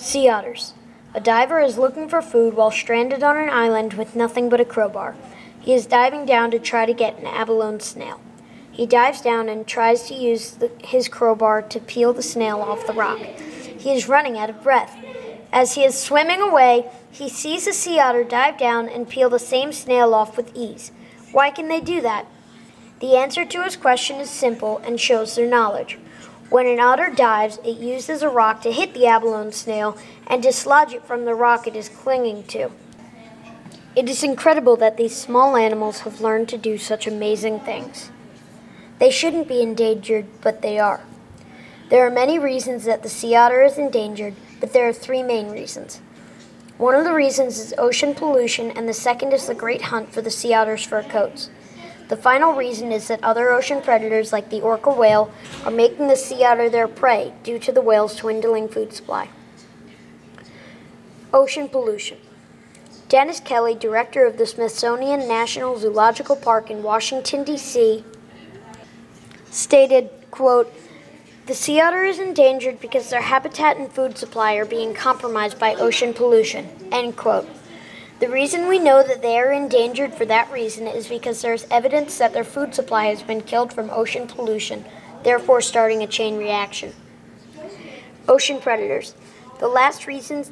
Sea otters. A diver is looking for food while stranded on an island with nothing but a crowbar. He is diving down to try to get an abalone snail. He dives down and tries to use the, his crowbar to peel the snail off the rock. He is running out of breath. As he is swimming away, he sees a sea otter dive down and peel the same snail off with ease. Why can they do that? The answer to his question is simple and shows their knowledge. When an otter dives, it uses a rock to hit the abalone snail and dislodge it from the rock it is clinging to. It is incredible that these small animals have learned to do such amazing things. They shouldn't be endangered, but they are. There are many reasons that the sea otter is endangered, but there are three main reasons. One of the reasons is ocean pollution, and the second is the great hunt for the sea otter's fur coats. The final reason is that other ocean predators, like the orca whale, are making the sea otter their prey due to the whale's dwindling food supply. Ocean pollution. Dennis Kelly, director of the Smithsonian National Zoological Park in Washington, D.C., stated, quote, the sea otter is endangered because their habitat and food supply are being compromised by ocean pollution. End quote. The reason we know that they are endangered for that reason is because there is evidence that their food supply has been killed from ocean pollution, therefore starting a chain reaction. Ocean predators. The last reason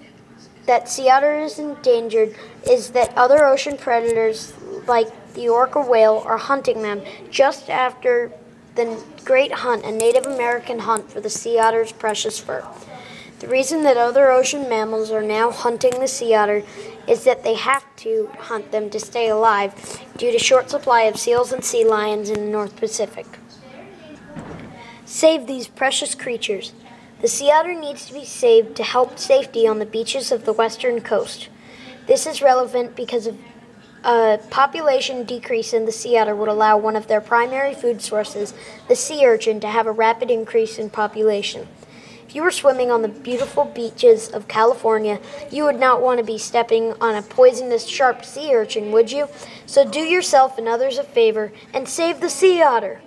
that sea otter is endangered is that other ocean predators, like the orca whale, are hunting them just after the Great Hunt, a Native American hunt for the sea otter's precious fur. The reason that other ocean mammals are now hunting the sea otter is that they have to hunt them to stay alive due to short supply of seals and sea lions in the North Pacific. Save these precious creatures. The sea otter needs to be saved to help safety on the beaches of the western coast. This is relevant because of a population decrease in the sea otter would allow one of their primary food sources, the sea urchin, to have a rapid increase in population. If you were swimming on the beautiful beaches of California, you would not want to be stepping on a poisonous sharp sea urchin, would you? So do yourself and others a favor and save the sea otter.